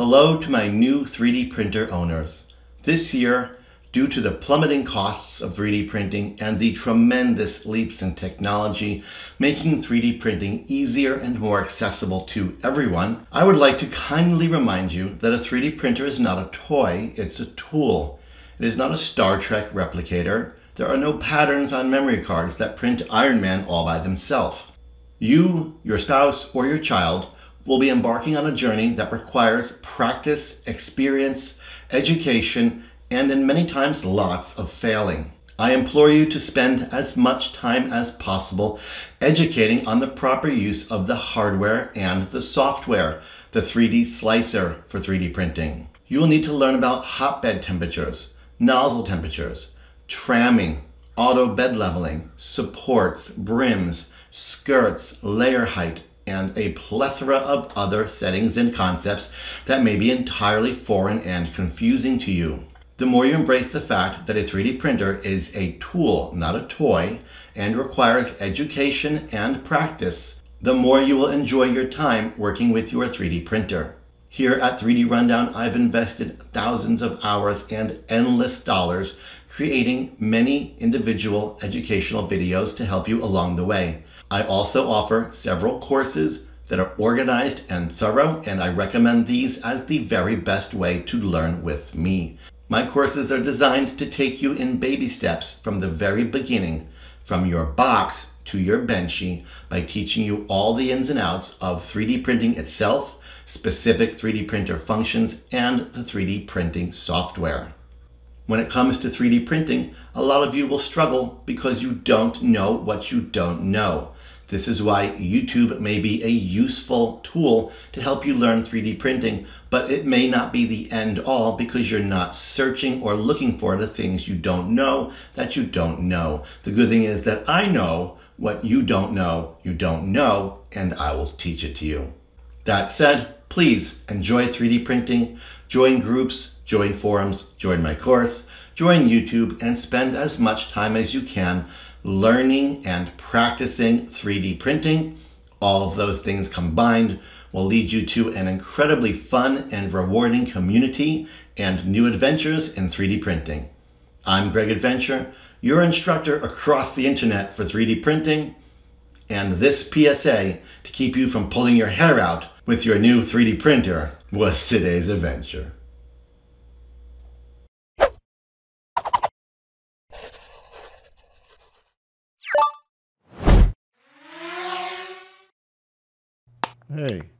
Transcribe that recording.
Hello to my new 3D printer owners. This year, due to the plummeting costs of 3D printing and the tremendous leaps in technology making 3D printing easier and more accessible to everyone, I would like to kindly remind you that a 3D printer is not a toy, it's a tool. It is not a Star Trek replicator. There are no patterns on memory cards that print Iron Man all by themselves. You, your spouse, or your child will be embarking on a journey that requires practice, experience, education, and in many times lots of failing. I implore you to spend as much time as possible educating on the proper use of the hardware and the software, the 3D slicer for 3D printing. You will need to learn about hotbed temperatures, nozzle temperatures, tramming, auto bed leveling, supports, brims, skirts, layer height, and a plethora of other settings and concepts that may be entirely foreign and confusing to you. The more you embrace the fact that a 3D printer is a tool, not a toy, and requires education and practice, the more you will enjoy your time working with your 3D printer. Here at 3D Rundown, I've invested thousands of hours and endless dollars creating many individual educational videos to help you along the way. I also offer several courses that are organized and thorough, and I recommend these as the very best way to learn with me. My courses are designed to take you in baby steps from the very beginning, from your box to your Benchy, by teaching you all the ins and outs of 3D printing itself, specific 3D printer functions, and the 3D printing software. When it comes to 3D printing, a lot of you will struggle because you don't know what you don't know. This is why YouTube may be a useful tool to help you learn 3D printing, but it may not be the end all because you're not searching or looking for the things you don't know that you don't know. The good thing is that I know what you don't know, you don't know, and I will teach it to you. That said, please enjoy 3D printing, join groups, join forums, join my course, join YouTube, and spend as much time as you can learning and practicing 3D printing. All of those things combined will lead you to an incredibly fun and rewarding community and new adventures in 3D printing. I'm Greg Adventure, your instructor across the internet for 3D printing, and this PSA to keep you from pulling your hair out with your new 3D printer was today's adventure. Hey,